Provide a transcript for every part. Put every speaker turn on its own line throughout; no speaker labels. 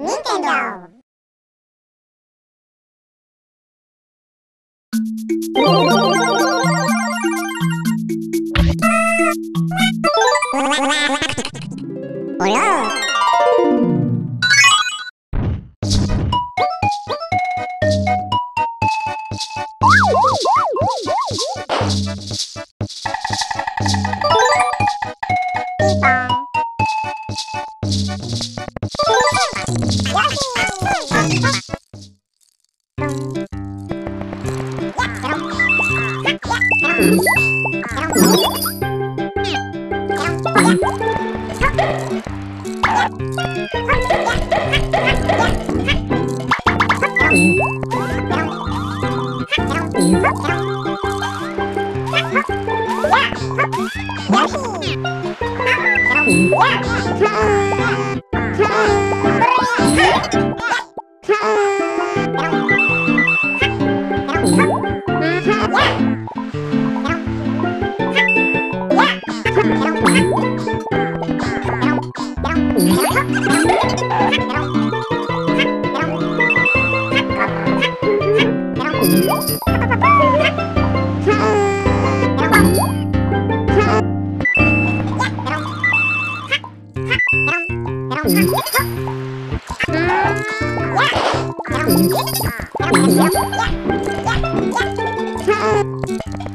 見てよ you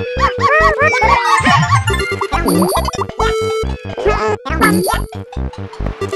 Thank you.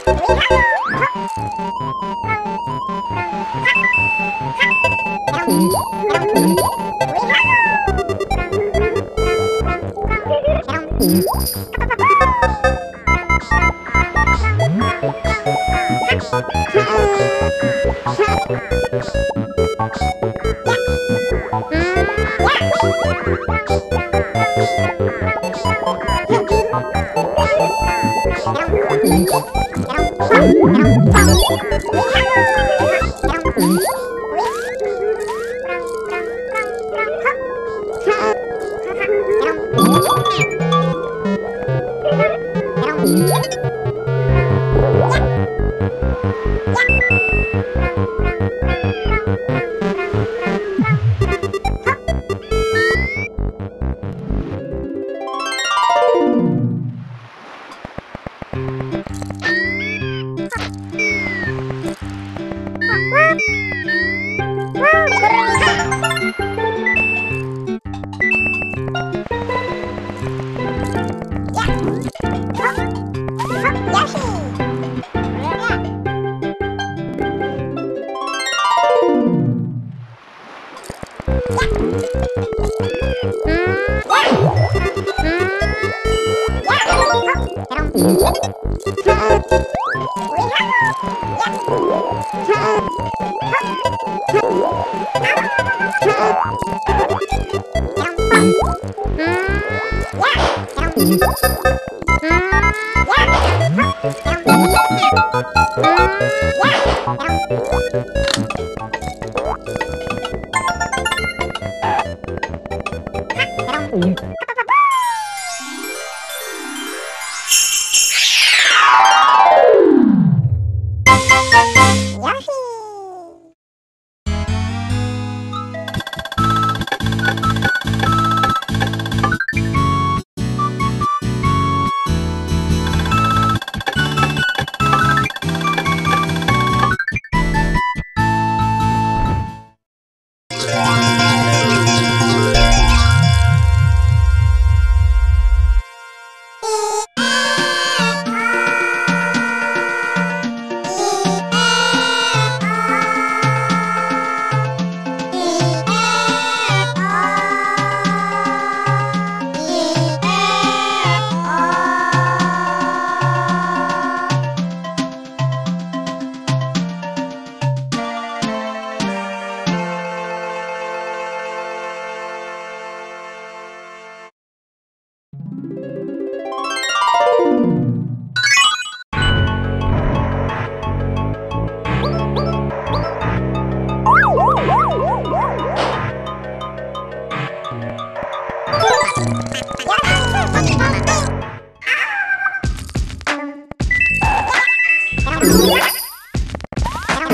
Oh, my God.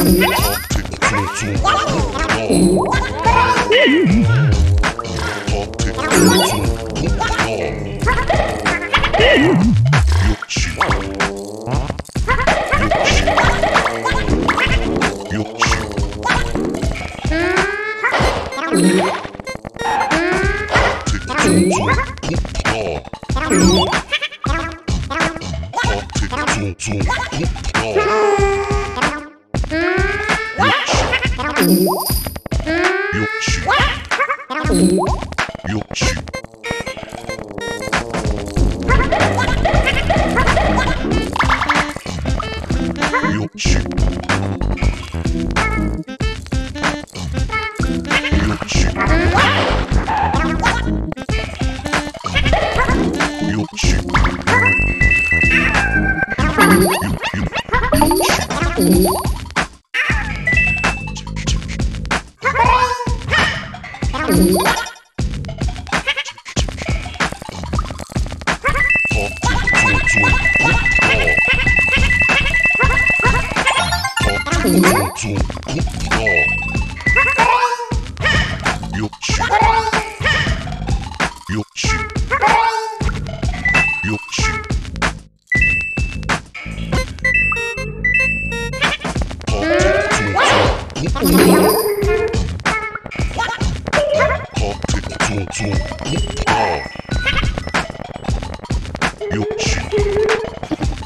Yeah.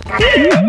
Ah!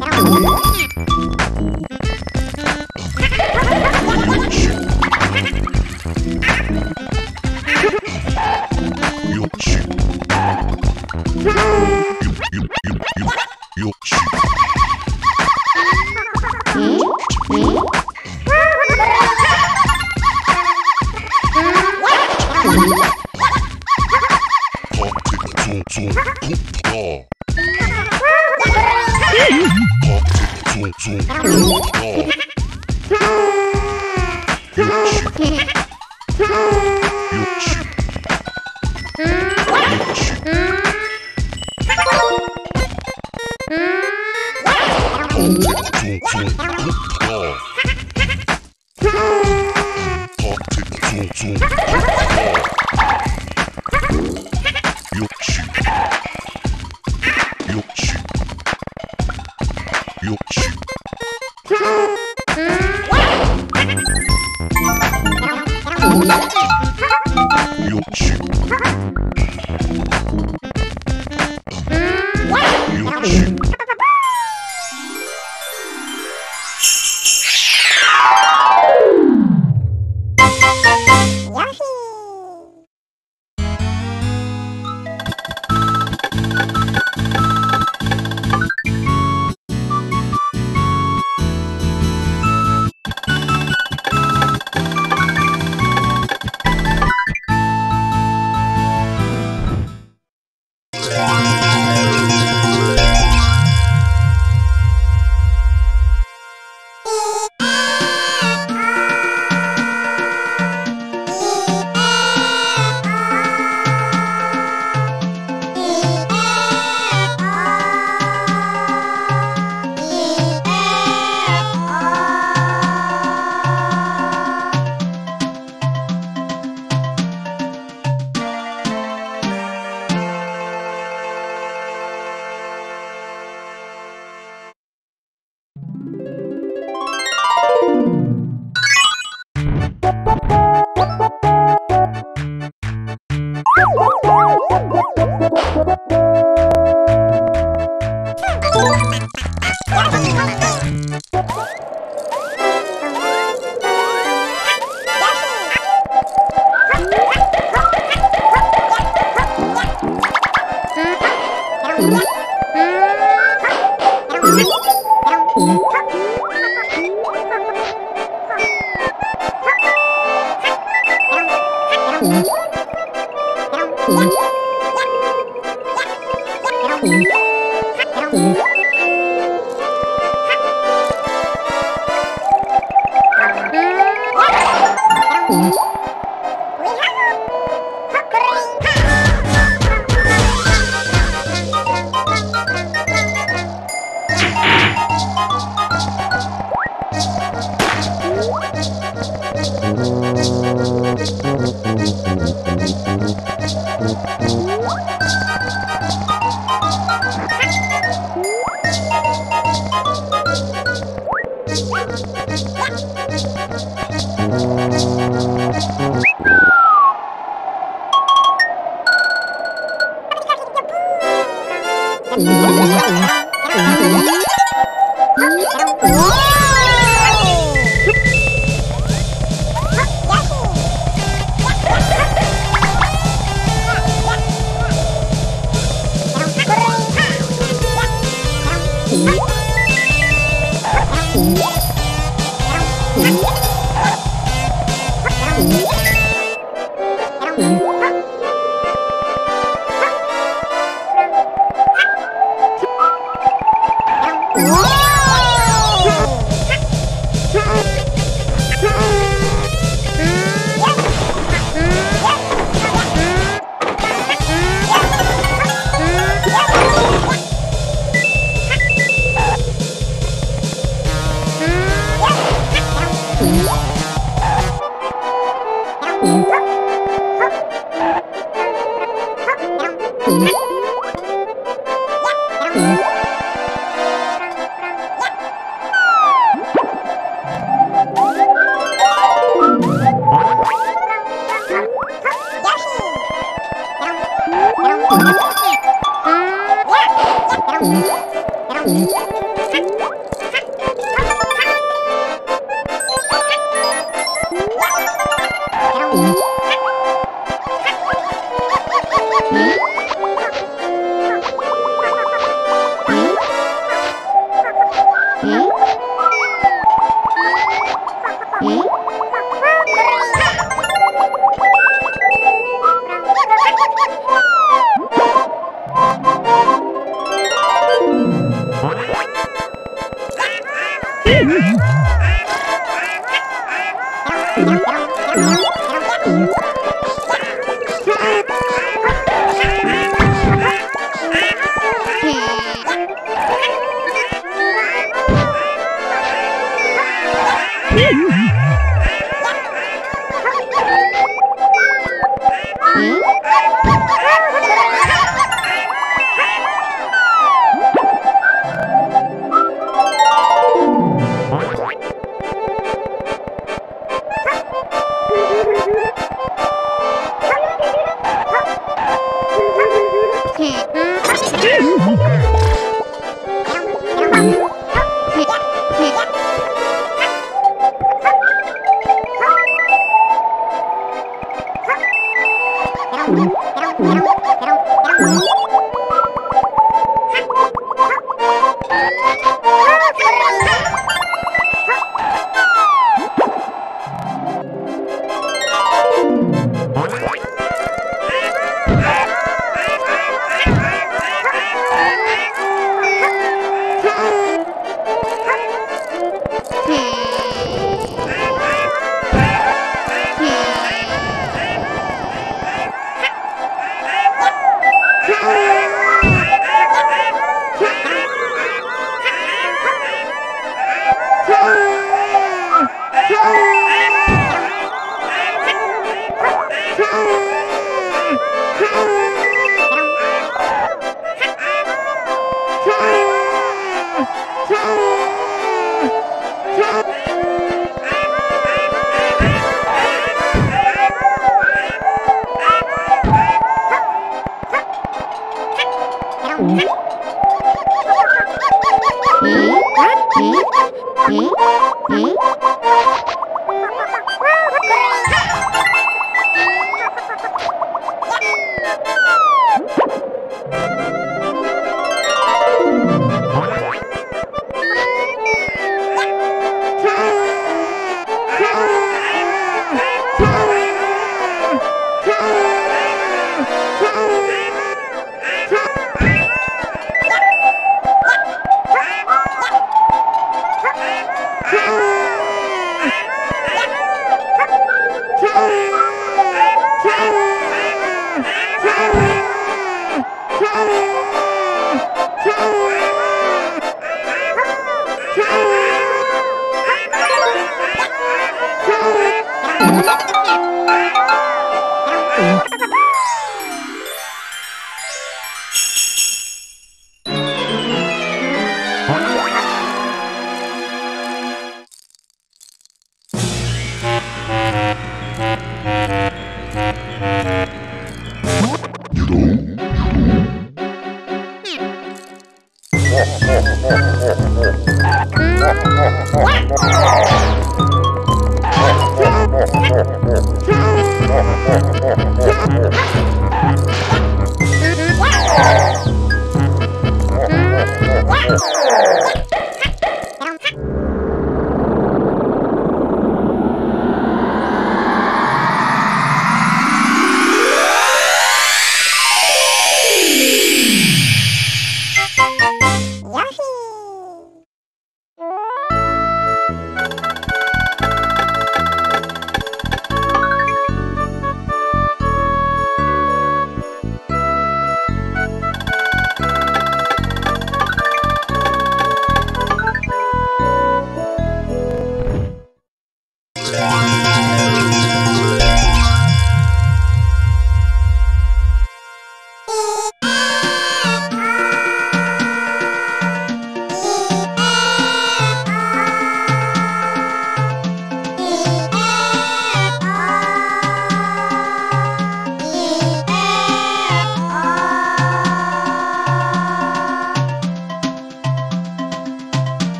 Música
Thank you.
Bye.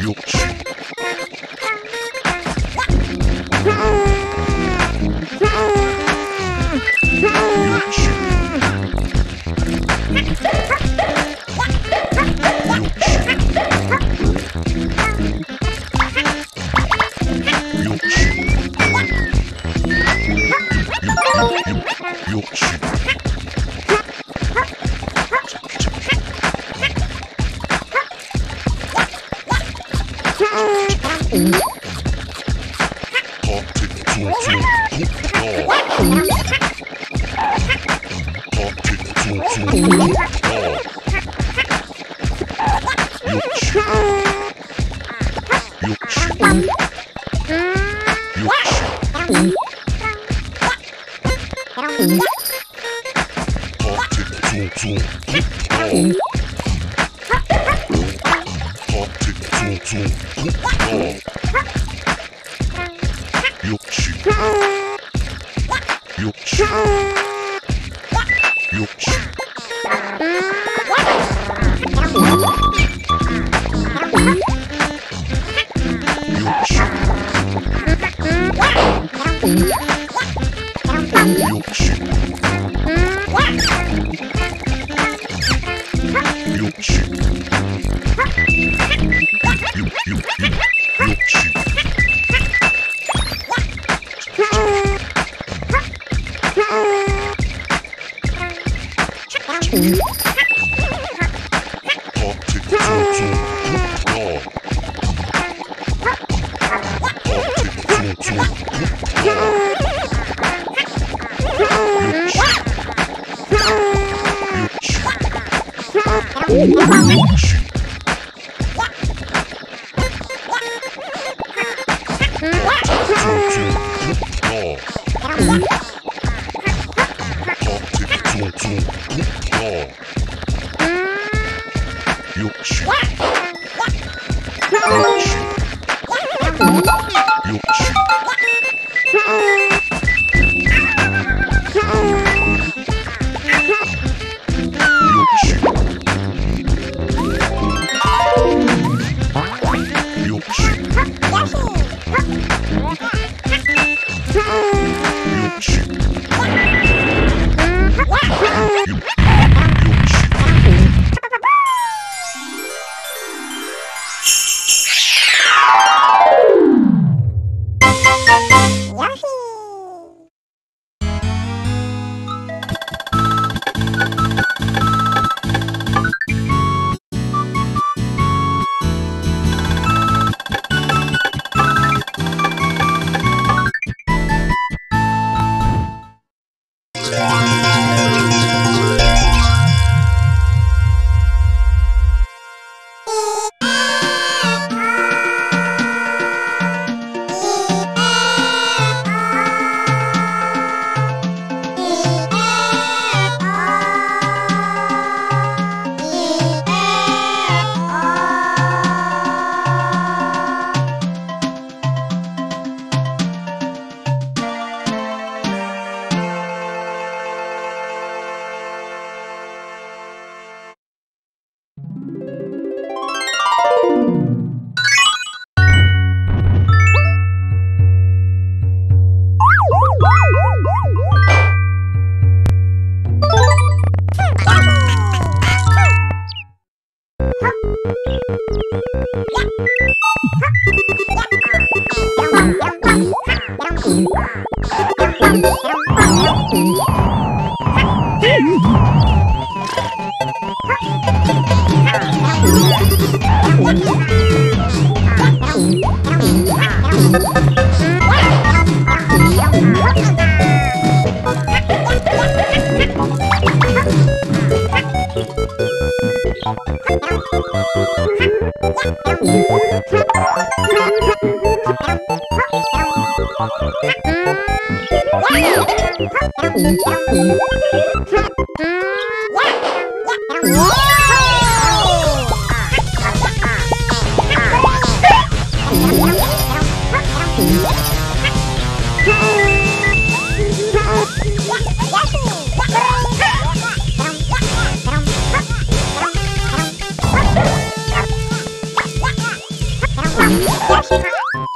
有趣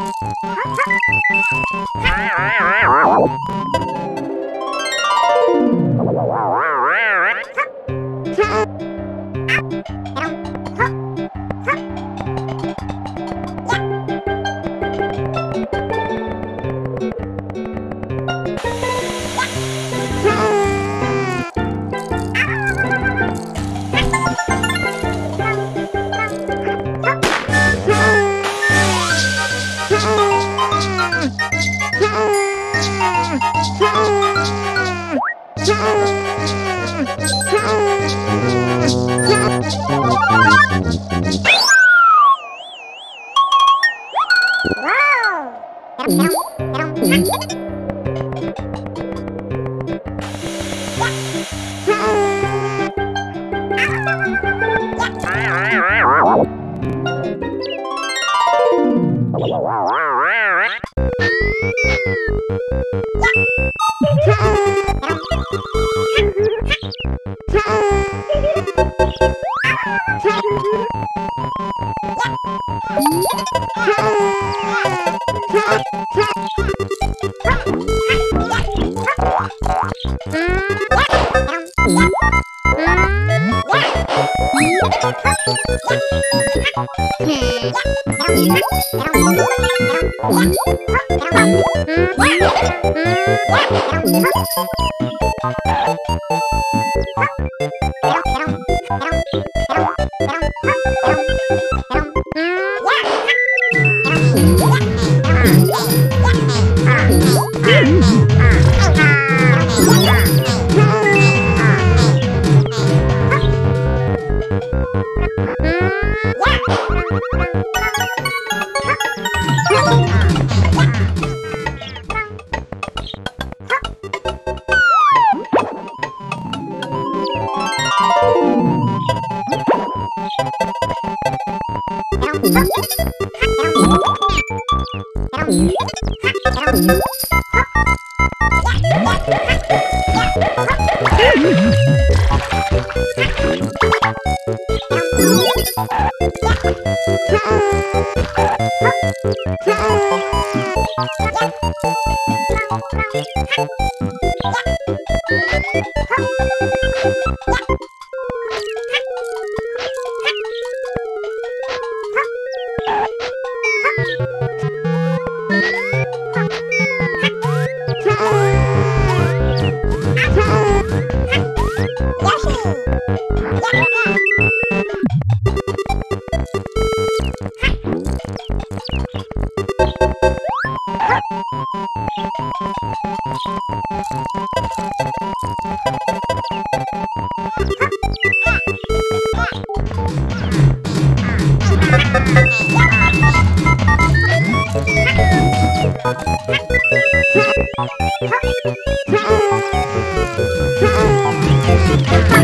Ha
ha ha!
Ah.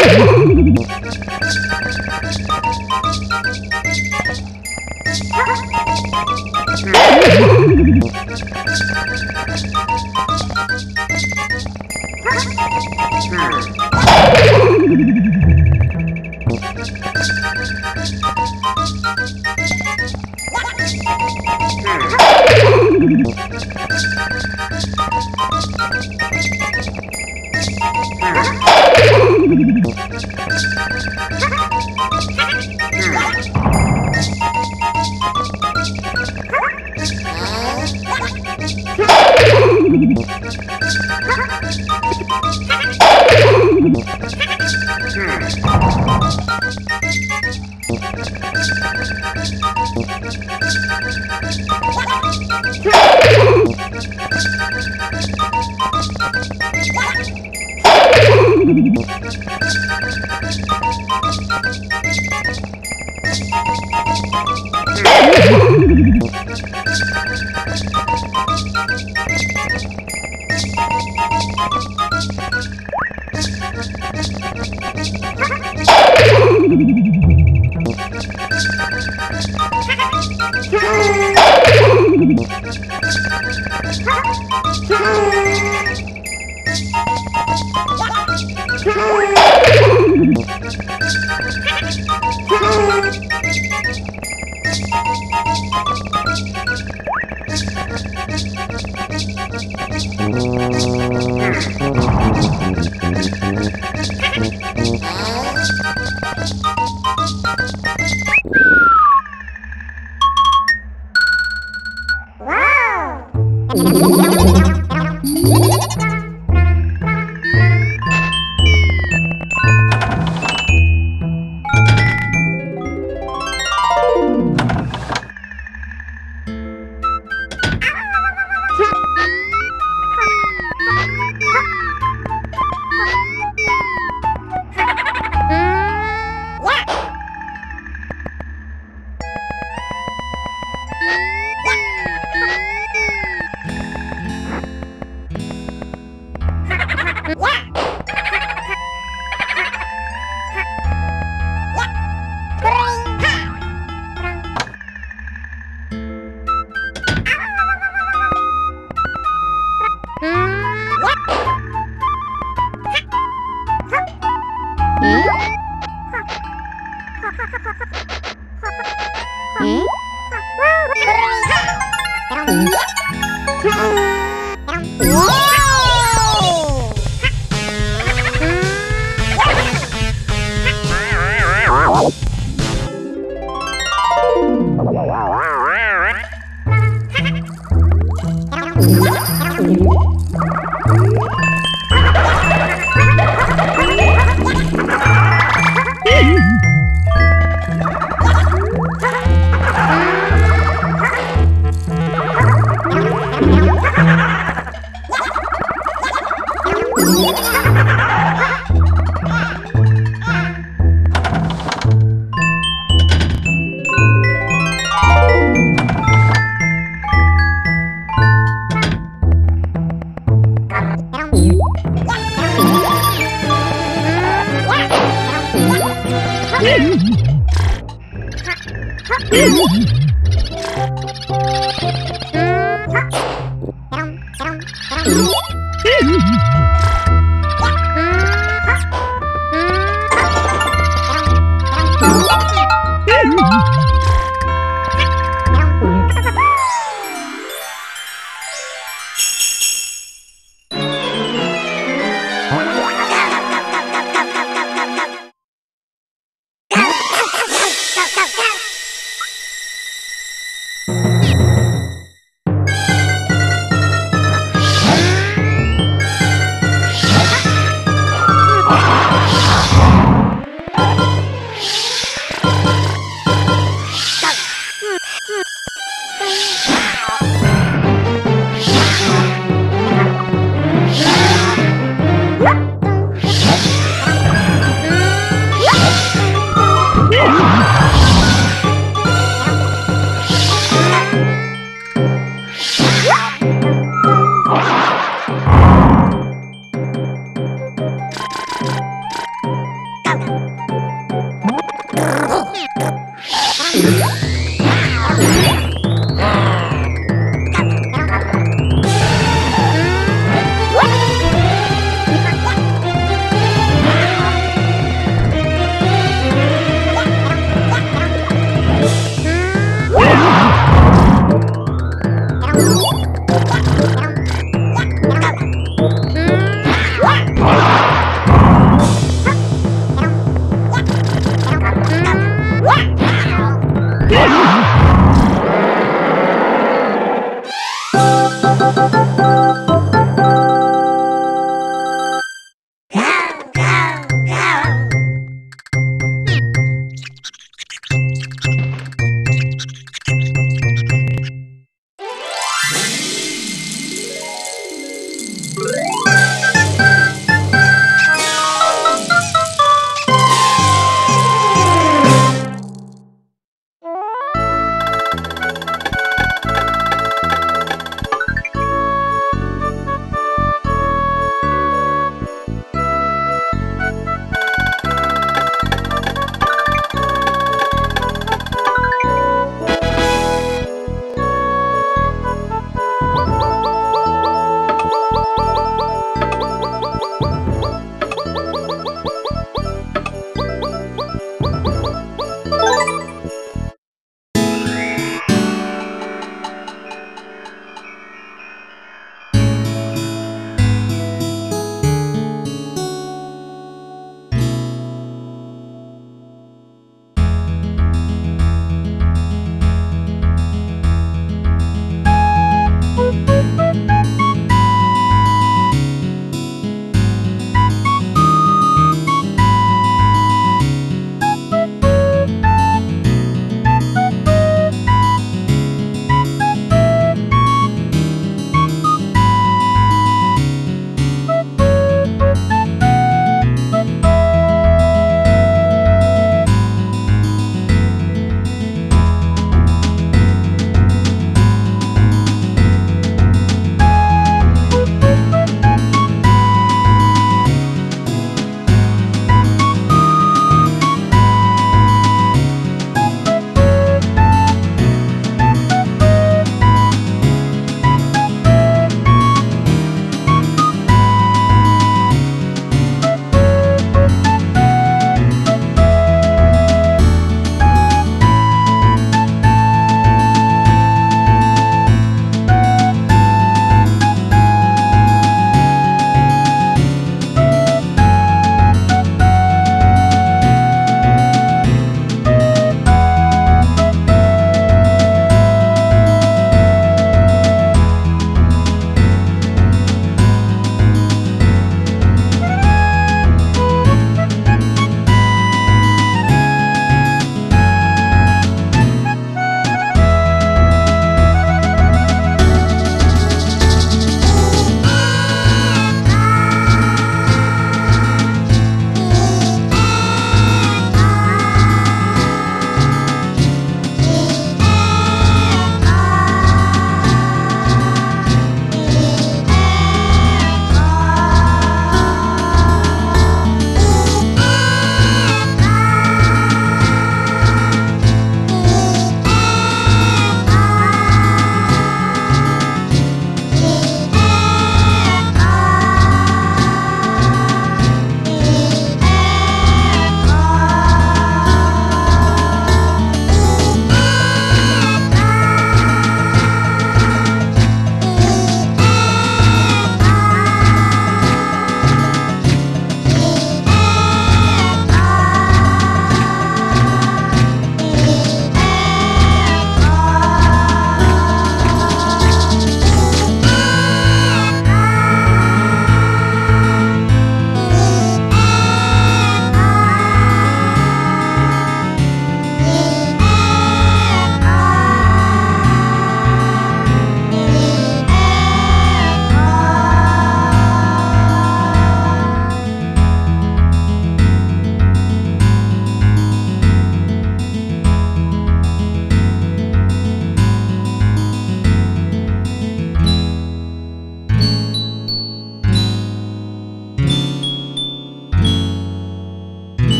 Thank you. Música